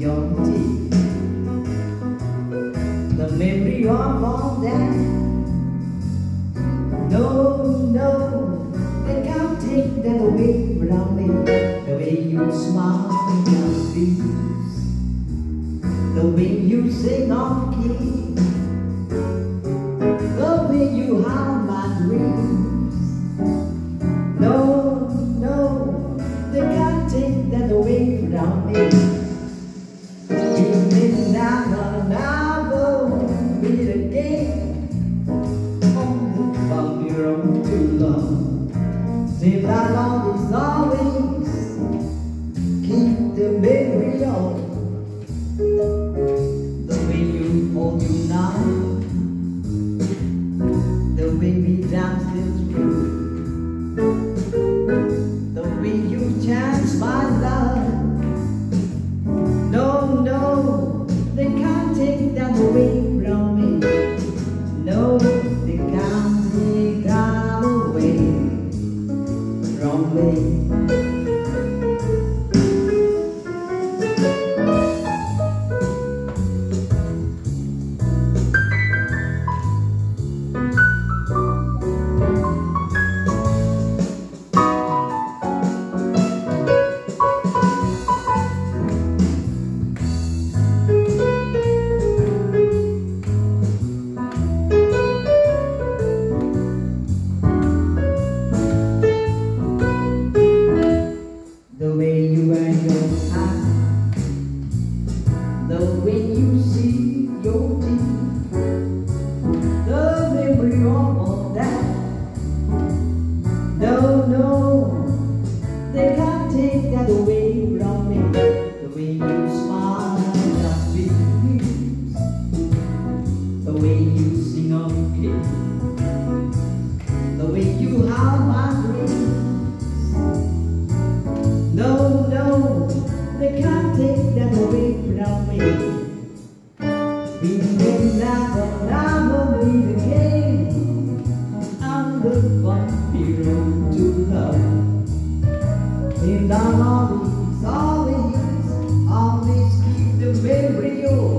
your teeth. The memory of all that. No, no, they can't take that away from me. The way you smile your fears. The way you sing off key. The way you hide my dreams. No, no, they can't take that away from me. Love is always keep the memory on. The way you hold now, when you see your teeth. The memory of that. No, no, they can't take that away from me. The way you We've done always these, all these, all these keep the memory old.